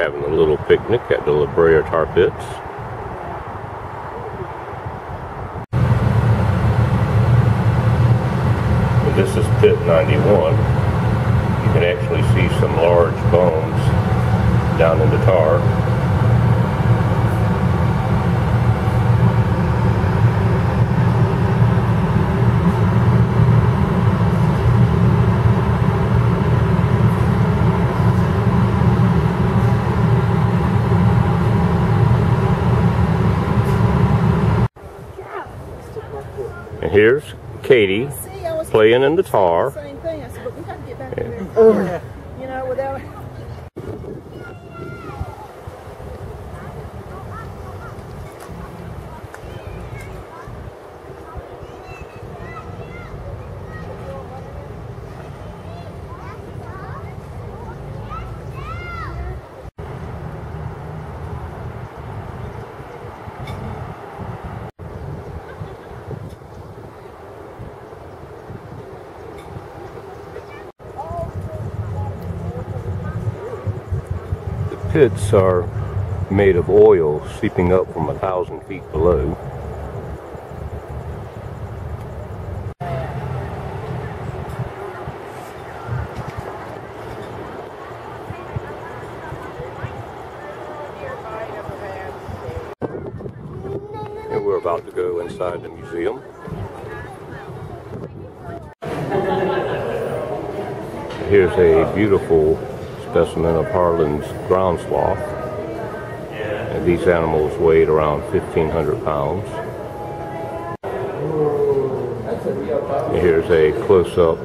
having a little picnic at the La Brea Tar Pits. This is pit 91. You can actually see some large bones down in the tar. And here's Katie See, I was playing in the tar. Same thing. I said, but we got to get back in there. You know, without. The pits are made of oil seeping up from a thousand feet below. And we're about to go inside the museum. Here's a beautiful specimen of Harlan's ground sloth. And these animals weighed around 1,500 pounds. And here's a close-up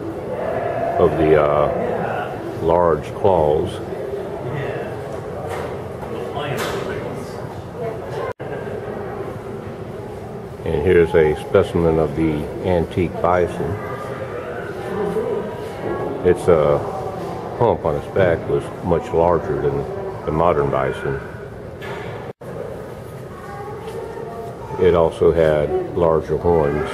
of the uh, large claws. And here's a specimen of the antique bison. Its uh, hump on its back was much larger than the modern bison. It also had larger horns.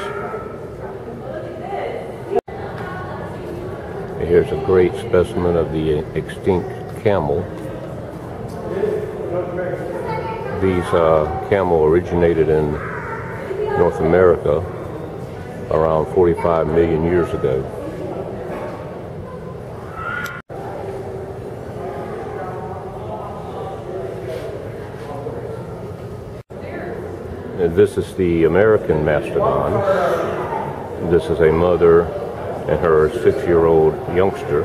Here's a great specimen of the extinct camel. These uh, camel originated in North America around 45 million years ago. Uh, this is the American mastodon. This is a mother and her six-year-old youngster.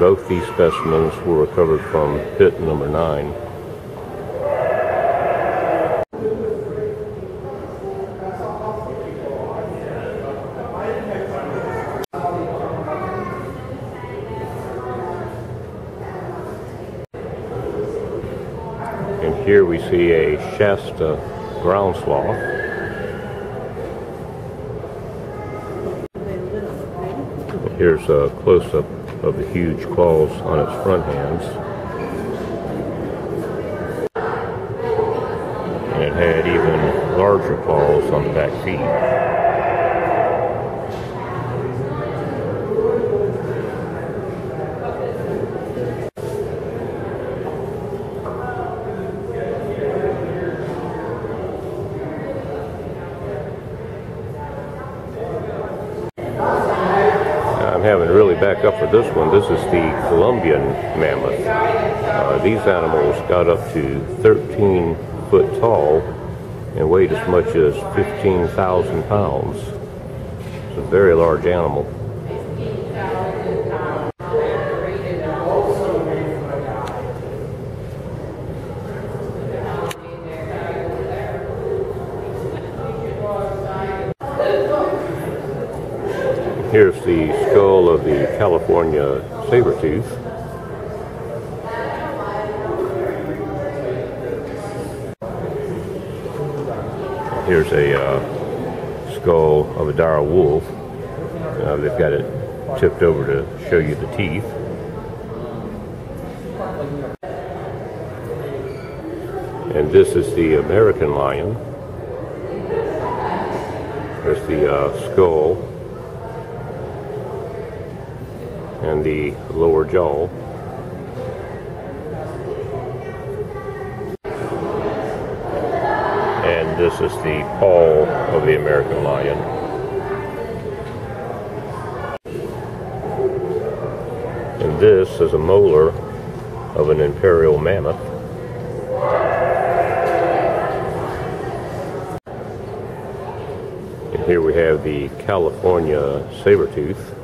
Both these specimens were recovered from pit number nine. And here we see a Shasta ground sloth. Here's a close-up of the huge claws on its front hands. And it had even larger claws on the back feet. I'm having to really back up for this one. This is the Columbian mammoth. Uh, these animals got up to 13 foot tall and weighed as much as 15,000 pounds. It's a very large animal. Here's the skull of the California saber-tooth. Here's a uh, skull of a dire wolf. Uh, they've got it tipped over to show you the teeth. And this is the American lion. There's the uh, skull and the lower jaw. And this is the paw of the American lion. And this is a molar of an imperial mammoth. And here we have the California saber tooth.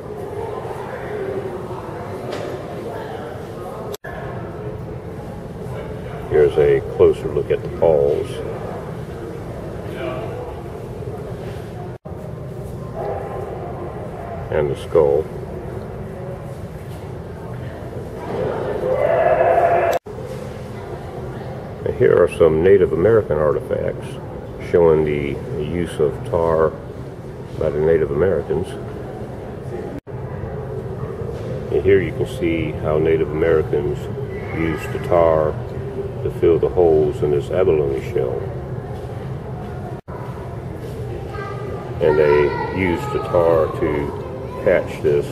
Closer look at the paws. And the skull. And here are some Native American artifacts showing the use of tar by the Native Americans. And here you can see how Native Americans used the tar to fill the holes in this abalone shell. And they used the tar to patch this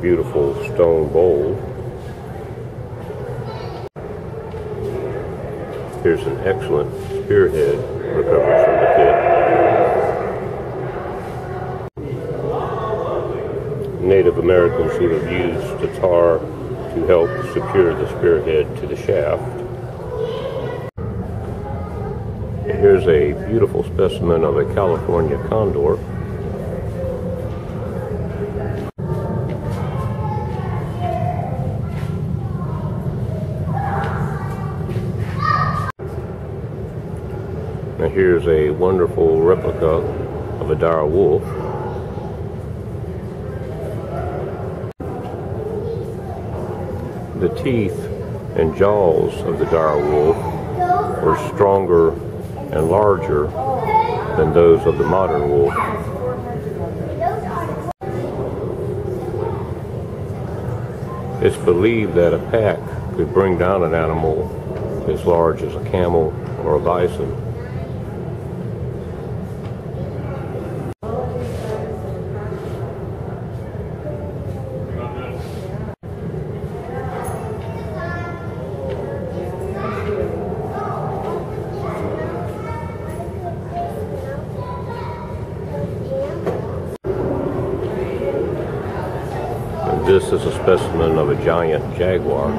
beautiful stone bowl. Here's an excellent spearhead recovered from the pit. Native Americans would have used the tar to help secure the spearhead to the shaft. Here's a beautiful specimen of a California condor. Now here's a wonderful replica of a dire wolf. The teeth and jaws of the dire wolf were stronger and larger than those of the modern wolf. It's believed that a pack could bring down an animal as large as a camel or a bison. This is a specimen of a giant jaguar.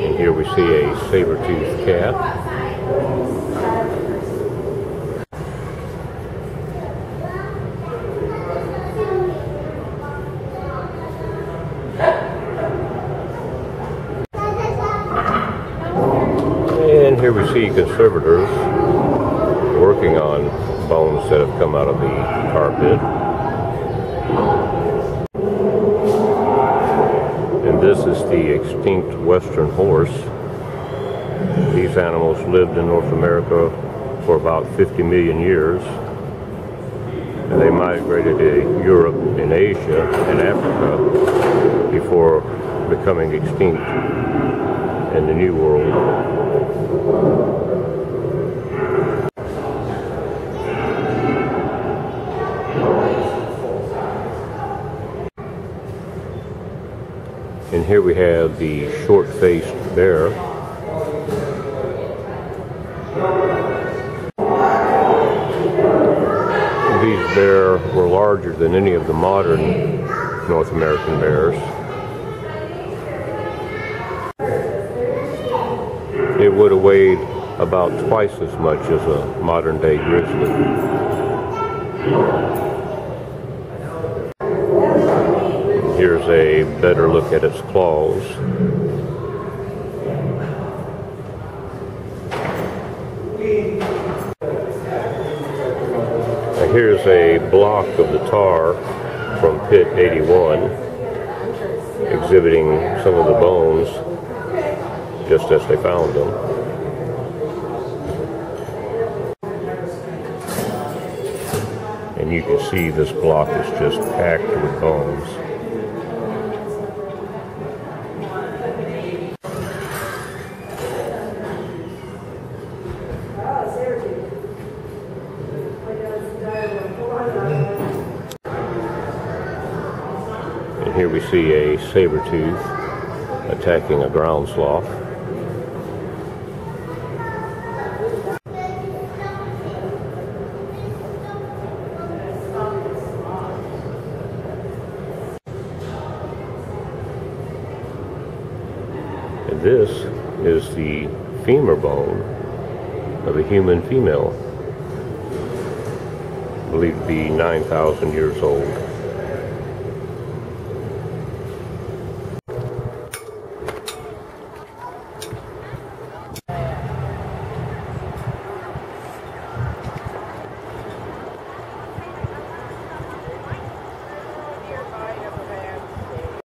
And here we see a saber-toothed cat. And here we see conservators working on bones that have come out of the tar pit. And this is the extinct western horse. These animals lived in North America for about 50 million years. And they migrated to Europe and Asia and Africa before becoming extinct in the New World. And here we have the short-faced bear. These bear were larger than any of the modern North American bears. It would have weighed about twice as much as a modern day grizzly. A better look at its claws. Here's a block of the tar from pit 81 exhibiting some of the bones just as they found them. And you can see this block is just packed with bones. we see a saber tooth attacking a ground sloth. And this is the femur bone of a human female. I believe to be 9,000 years old.